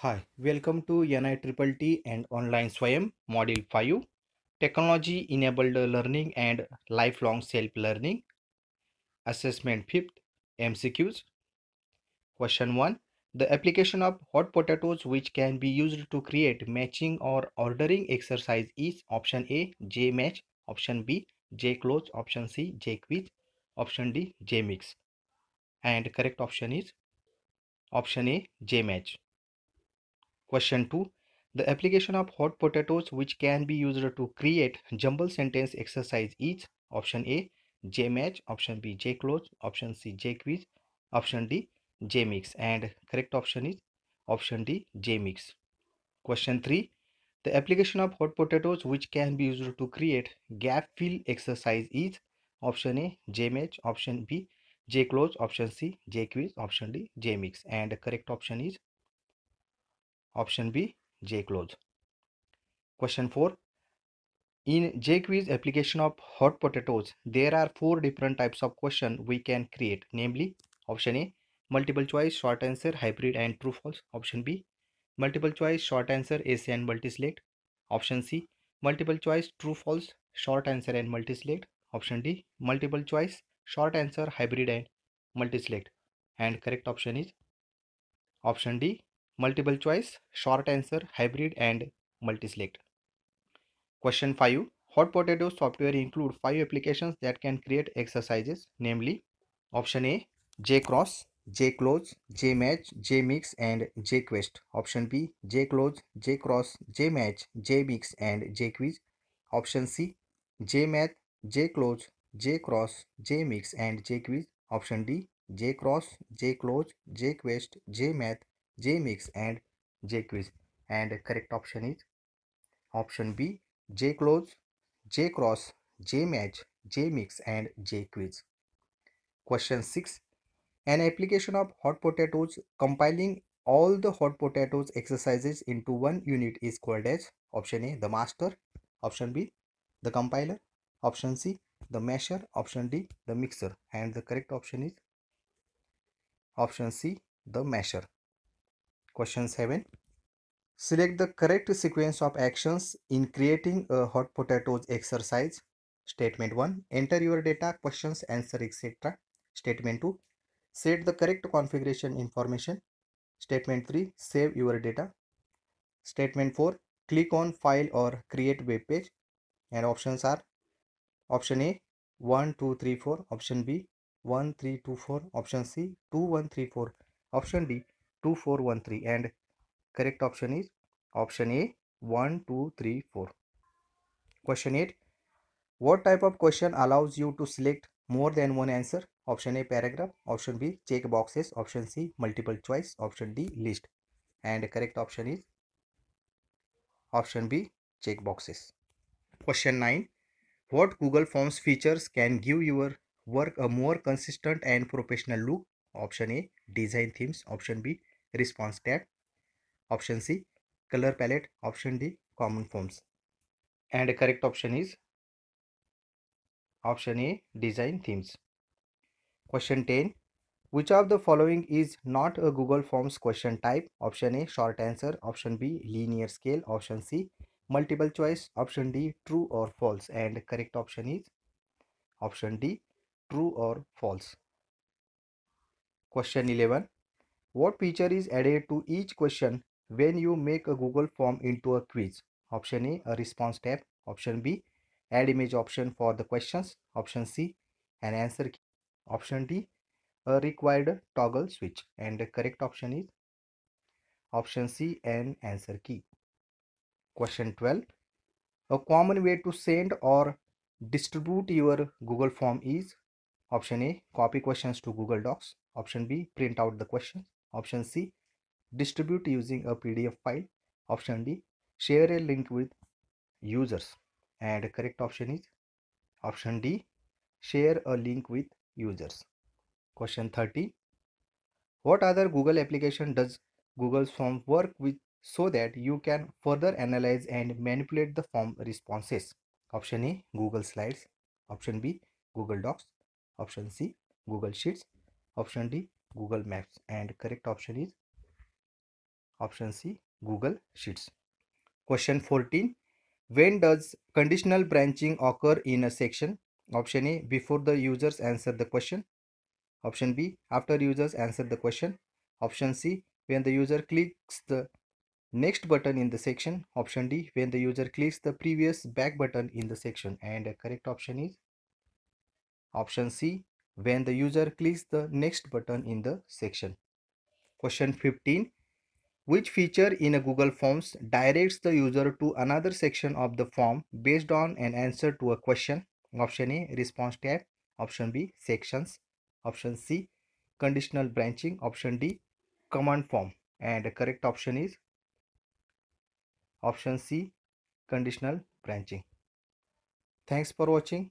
Hi, welcome to NITTT and Online Swayam Module 5 Technology Enabled Learning and Lifelong Self Learning Assessment 5th MCQs Question 1 The application of hot potatoes which can be used to create matching or ordering exercise is option A J match, option B J cloze, option C J quiz, option D J mix and correct option is option A J match. Question 2. The application of hot potatoes which can be used to create jumble sentence exercise is option A JMatch, option B JCloze, option C JQuiz, option D JMix and correct option is option D JMix. Question 3. The application of hot potatoes which can be used to create gap fill exercise is option A JMatch, option B JCloze, option C JQuiz, option D JMix and correct option is Option B JCloze. Question 4. In JQuiz application of hot potatoes, there are four different types of question we can create. Namely, option A multiple choice, short answer, hybrid and true false. Option B multiple choice, short answer, essay and multi-select. Option C multiple choice, true false, short answer and multi-select. Option D multiple choice, short answer, hybrid and multi-select. And correct option is option D multiple choice, short answer, hybrid and multi-select. Question 5. Hot potato software include 5 applications that can create exercises namely option A JCross, JCloze, JMatch, JMix and JQuest. Option B JCloze, JCross, JMatch, JMix and JQuiz. Option C JMath, JCloze, JCross, JMix and JQuiz. Option D JCross, JCloze, JQuest, JMath, JMix and JQuiz and correct option is option B JCloze, JCross, JMatch, JMix and JQuiz. Question 6. An application of hot potatoes compiling all the hot potatoes exercises into one unit is called as option A the master, option B the compiler, option C the masher, option D the mixer and the correct option is option C the masher. Question 7. Select the correct sequence of actions in creating a hot potatoes exercise. Statement 1. Enter your data, questions, answer, etc. Statement 2. Set the correct configuration information. Statement 3. Save your data. Statement 4. Click on file or create web page. And options are option A 1, 2, 3, 4. Option B 1, 3, 2, 4. Option C 2, 1, 3, 4. Option D 2413 and correct option is option A 1 2 3 4 question 8 what type of question allows you to select more than one answer? Option A paragraph. Option B check boxes. Option C multiple choice. Option D list. And correct option is option B check boxes. Question 9 what Google Forms features can give your work a more consistent and professional look option A design themes option B response tab option c color palette option d common forms. And correct option is option a design themes. Question 10 which of the following is not a google forms question type? Option a short answer option b linear scale option c multiple choice option d true or false. And correct option is option d true or false question 11 what feature is added to each question when you make a Google form into a quiz? Option A, a response tab. Option B, add image option for the questions. Option C, an answer key. Option D, a required toggle switch. And the correct option is option C, an answer key. Question 12. A common way to send or distribute your Google form is option A, copy questions to Google Docs. Option B, print out the questions. Option C. Distribute using a PDF file. Option D. Share a link with users. And correct option is option D. Share a link with users. Question 30. What other Google application does Google form work with so that you can further analyze and manipulate the form responses? Option A. Google Slides. Option B. Google Docs. Option C. Google Sheets. Option D. Google Maps. And correct option is option c google sheets. Question 14 when does conditional branching occur in a section? Option a before the users answer the question. Option b after users answer the question. Option c when the user clicks the next button in the section. Option d when the user clicks the previous back button in the section. And correct option is option c when the user clicks the next button in the section. Question 15 which feature in a google forms directs the user to another section of the form based on an answer to a question? Option a response tab. Option b sections. Option c conditional branching. Option d command form. And the correct option is? Option c conditional branching. Thanks for watching